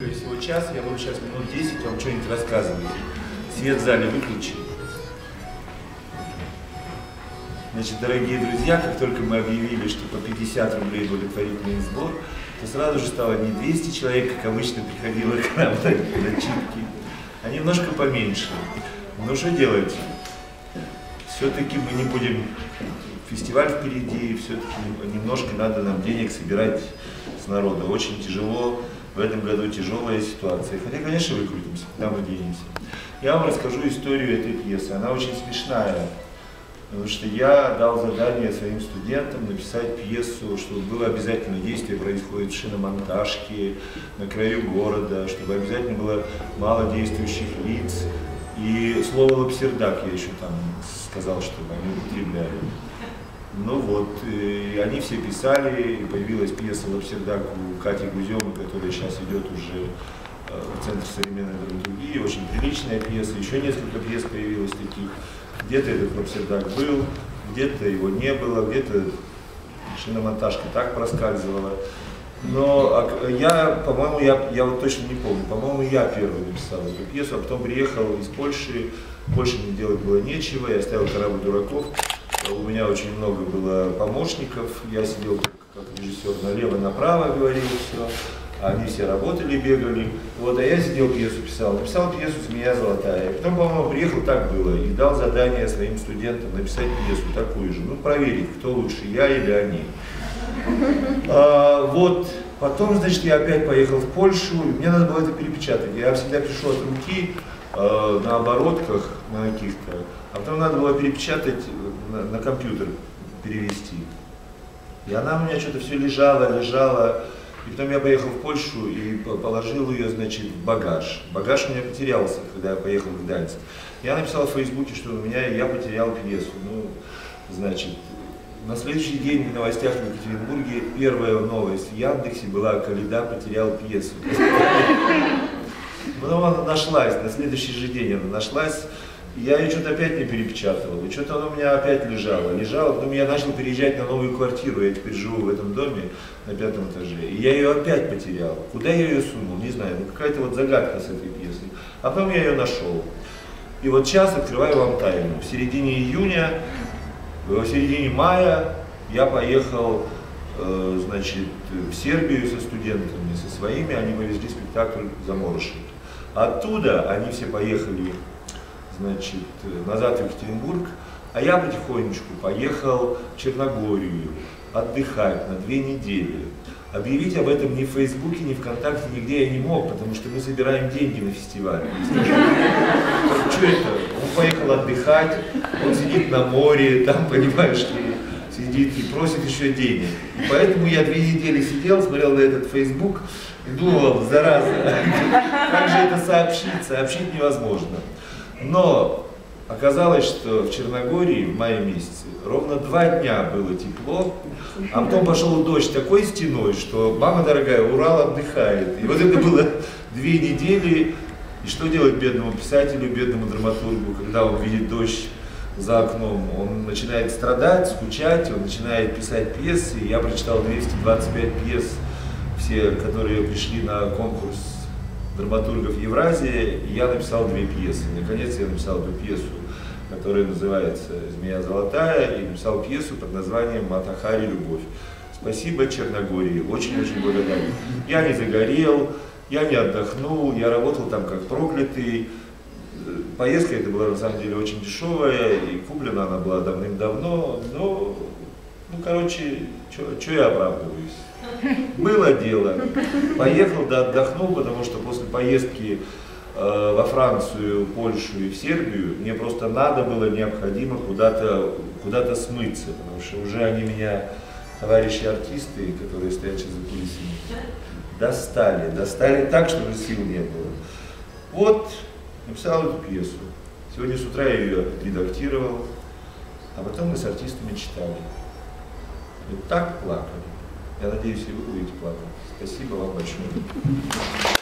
Всего час, я буду сейчас минут 10 вам что-нибудь рассказывать. Свет в зале выключен. Значит, дорогие друзья, как только мы объявили, что по 50 рублей благотворительный сбор, то сразу же стало не 200 человек, как обычно приходило к нам на, на читки, а немножко поменьше. Ну что делать? Все-таки мы не будем, фестиваль впереди, все-таки немножко надо нам денег собирать с народа. Очень тяжело, в этом году тяжелая ситуация. Хотя, конечно, выкрутимся, куда мы. Я вам расскажу историю этой пьесы. Она очень смешная. Потому что я дал задание своим студентам написать пьесу, чтобы было обязательно действие происходит в шиномонтажке, на краю города, чтобы обязательно было мало действующих лиц. И слово лапсердак я еще там сказал, чтобы они употребляли. Ну вот, и они все писали, и появилась пьеса «Лапсердак» у Кати Гуземы, которая сейчас идет уже э, в Центре современной драматургии, очень приличная пьеса, еще несколько пьес появилось таких. Где-то этот лапсердак был, где-то его не было, где-то шиномонтажка так проскальзывала. Но я, по-моему, я, я вот точно не помню, по-моему, я первый написал эту пьесу, а потом приехал из Польши, больше мне делать было нечего, я оставил корабль дураков, у меня очень много было помощников, я сидел как режиссер налево-направо, говорил все, они все работали, бегали, вот, а я сидел пьесу писал, написал пьесу «Змея золотая», потом, по-моему, приехал, так было, и дал задание своим студентам написать пьесу такую же, ну, проверить, кто лучше, я или они. А, вот, потом, значит, я опять поехал в Польшу, и мне надо было это перепечатать, я всегда пришел от руки, э, на оборотках, на каких-то, а потом надо было перепечатать на, на компьютер, перевести. И она у меня что-то все лежала, лежала. И потом я поехал в Польшу и положил ее, значит, в багаж. Багаж у меня потерялся, когда я поехал в Гданьск. Я написал в Фейсбуке, что у меня я потерял пьесу. Ну, значит, на следующий день в новостях в Екатеринбурге первая новость в Яндексе была «Каледа потерял пьесу». Потом она нашлась, на следующий же день она нашлась. Я ее что-то опять не перепечатывал, и что-то она у меня опять лежала. Лежала, потом я начал переезжать на новую квартиру, я теперь живу в этом доме на пятом этаже. И я ее опять потерял. Куда я ее сунул, не знаю, ну какая-то вот загадка с этой пьесой. А потом я ее нашел. И вот сейчас открываю вам тайну. В середине июня, в середине мая я поехал, э, значит, в Сербию со студентами, со своими, они повезли спектакль «Заморышек». Оттуда они все поехали значит, назад в Екатеринбург, а я потихонечку поехал в Черногорию отдыхать на две недели. Объявить об этом ни в Фейсбуке, ни ВКонтакте, нигде я не мог, потому что мы собираем деньги на фестиваль. Что это? Он поехал отдыхать, он сидит на море, там, понимаешь ли, сидит и просит еще денег. И поэтому я две недели сидел, смотрел на этот Фейсбук и думал, зараза, как же это сообщить? Сообщить невозможно. Но оказалось, что в Черногории в мае месяце ровно два дня было тепло, а потом пошел дождь такой стеной, что мама дорогая, Урал отдыхает. И вот это было две недели. И что делать бедному писателю, бедному драматургу, когда он видит дождь за окном? Он начинает страдать, скучать, он начинает писать пьесы. Я прочитал 225 пьес, все, которые пришли на конкурс драматургов Евразии, я написал две пьесы. Наконец я написал эту пьесу, которая называется «Змея золотая», и написал пьесу под названием «Матахари. Любовь». Спасибо Черногории, очень-очень благодарен. Я не загорел, я не отдохнул, я работал там как проклятый. Поездка эта была на самом деле очень дешевая, и куплена она была давным-давно, но, ну, короче, что я оправдываюсь? Было дело. Поехал, да, отдохнул, потому что после поездки э, во Францию, Польшу и в Сербию мне просто надо было, необходимо куда-то куда, -то, смыться, потому что уже они меня, товарищи артисты, которые стоят сейчас за кулисами, достали, достали так, что сил не было. Вот, написал эту пьесу. Сегодня с утра я ее редактировал, а потом мы с артистами читали. И так плакали. Я надеюсь, и вы будете плакать. Спасибо вам большое.